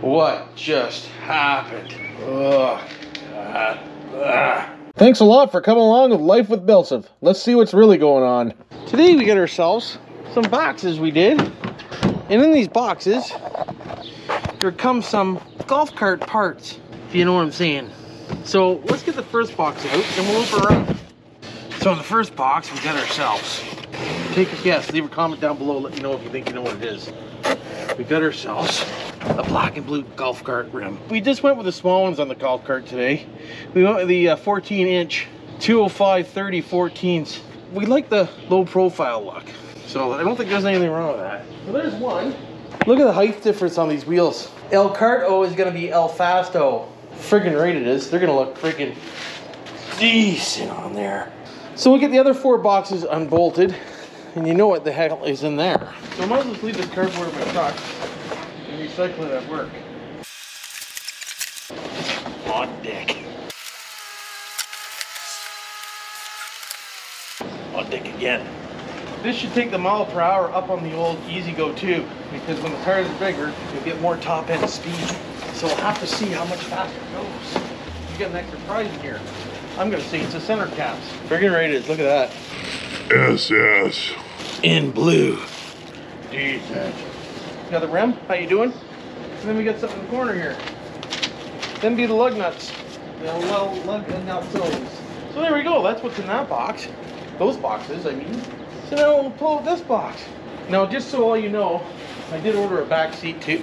What just happened? Ugh. Thanks a lot for coming along with Life with BillSiff. Let's see what's really going on. Today we got ourselves some boxes we did. And in these boxes, there come some golf cart parts, if you know what I'm saying. So let's get the first box out and we'll look around. So in the first box, we got ourselves. Take a guess, leave a comment down below, let me know if you think you know what it is. We got ourselves a black and blue golf cart rim. We just went with the small ones on the golf cart today. We went with the uh, 14 inch 205 30 14s. We like the low profile look. So I don't think there's anything wrong with that. Well, there's one. Look at the height difference on these wheels. El Carto is gonna be El Fasto. Friggin' right it is. They're gonna look friggin' decent on there. So we get the other four boxes unbolted, and you know what the hell is in there. So I might as well just leave this cardboard in my truck and recycle it at work. On deck. On deck again. This should take the mile per hour up on the old EZGO 2 because when the tires are bigger, you'll get more top end speed. So we'll have to see how much faster it goes. You get an extra prize in here. I'm gonna say it's the center caps. Friggin' right it is, look at that. SS. In blue. Decent. Now the rim, how you doing? And then we got something in the corner here. Then be the lug nuts. The little lug nut cylinders. So there we go, that's what's in that box. Those boxes, I mean. So now we'll pull out this box. Now just so all you know, I did order a back seat too.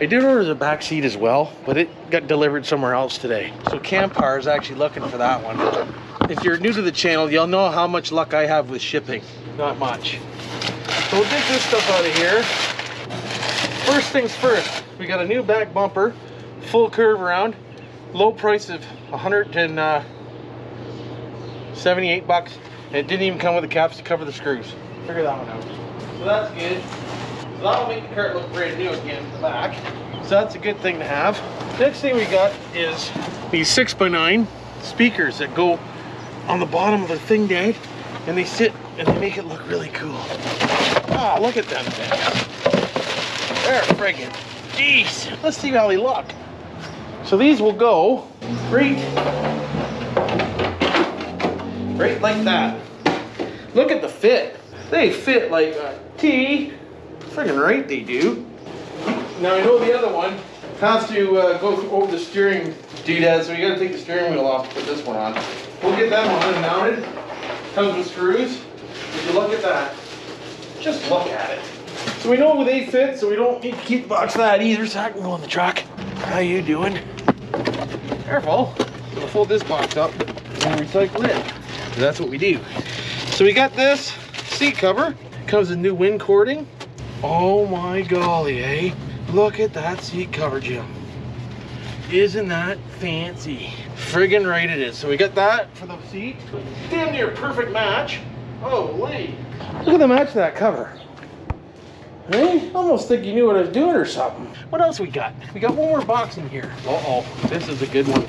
I did order the back seat as well, but it got delivered somewhere else today. So Canpar is actually looking for that one. If you're new to the channel, you'll know how much luck I have with shipping. Not much. So we'll take this stuff out of here. First things first, we got a new back bumper, full curve around, low price of 178 bucks. And it didn't even come with the caps to cover the screws. Figure that one out. So that's good. So that'll make the cart look brand new again in the back. So that's a good thing to have. Next thing we got is these six by nine speakers that go on the bottom of the thing, Dad. And they sit and they make it look really cool. Ah, look at them things. They're friggin' decent. Let's see how they look. So these will go right, right like that. Look at the fit. They fit like a T. Friggin' right they do. Now I know the other one has to uh, go over the steering doodad, so you gotta take the steering wheel off to put this one on. We'll get that one unmounted. Comes with screws. If you look at that? Just look at it. So we know they fit, so we don't need to keep the box that either, so I can go in the truck. How you doing? Careful. We'll fold this box up and recycle it. That's what we do. So we got this seat cover. Comes with new wind cording. Oh my golly, eh? Look at that seat cover, Jim. Isn't that fancy? Friggin' right it is. So we got that for the seat. Damn near perfect match. Holy. Look at the match of that cover. Hey, almost think you knew what I was doing or something. What else we got? We got one more box in here. Uh-oh, this is a good one.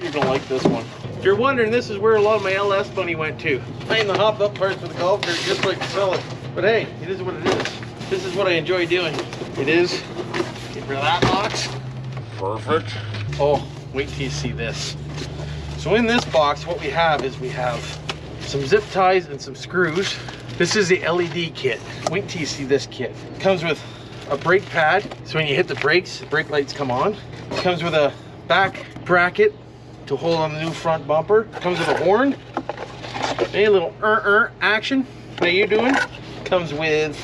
You're gonna like this one. If you're wondering, this is where a lot of my LS money went to. Playing the hop up parts for the golf cart just like to sell it. But hey, it is what it is. This is what I enjoy doing. It is. Get rid of that box. Perfect. Oh, wait till you see this. So in this box, what we have is we have some zip ties and some screws. This is the LED kit. Wait till you see this kit. Comes with a brake pad, so when you hit the brakes, the brake lights come on. Comes with a back bracket to hold on the new front bumper. Comes with a horn. A little er-er action. How you doing? Comes with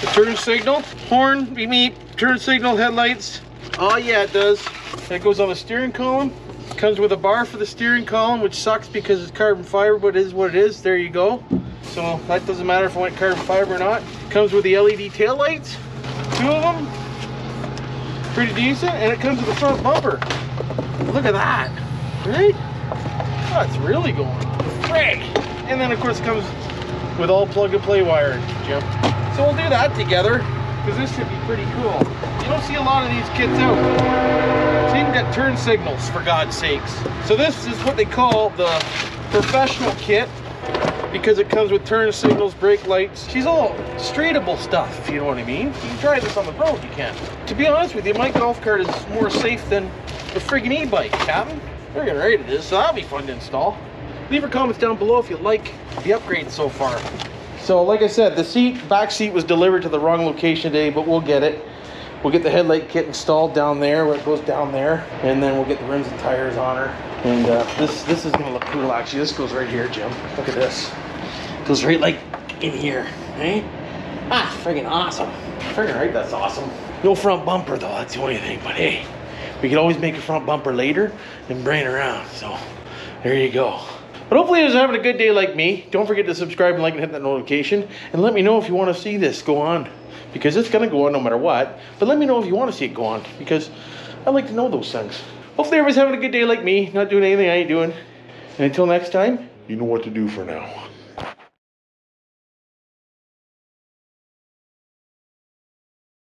the turn signal, horn, beep beep, turn signal, headlights. Oh yeah, it does. That goes on the steering column. Comes with a bar for the steering column, which sucks because it's carbon fiber, but it is what it is. There you go. So that doesn't matter if I went carbon fiber or not. Comes with the LED tail lights, two of them. Pretty decent, and it comes with a front bumper. Look at that, right? Oh, really going. Frick! And then of course it comes with all plug and play wiring, Jim. So we'll do that together, because this should be pretty cool. You don't see a lot of these kits out. So you can get turn signals, for God's sakes. So this is what they call the professional kit. Because it comes with turn signals, brake lights. She's all straightable stuff, if you know what I mean. You can try this on the road, you can. To be honest with you, my golf cart is more safe than the friggin' e-bike, Captain. Friggin' right it is, so that'll be fun to install. Leave your comments down below if you like the upgrade so far. So like I said, the seat, back seat was delivered to the wrong location today, but we'll get it. We'll get the headlight kit installed down there, where it goes down there, and then we'll get the rims and tires on her. And uh, this this is gonna look cool actually. This goes right here, Jim. Look at this. Goes right like in here, right? Ah, friggin' awesome. Friggin' right, that's awesome. No front bumper though, that's the only thing. But hey, we could always make a front bumper later and bring it around. So there you go. But hopefully you're having a good day like me. Don't forget to subscribe and like and hit that notification. And let me know if you want to see this go on. Because it's going to go on no matter what. But let me know if you want to see it go on. Because I like to know those things. Hopefully everybody's having a good day like me. Not doing anything I ain't doing. And until next time, You know what to do for now.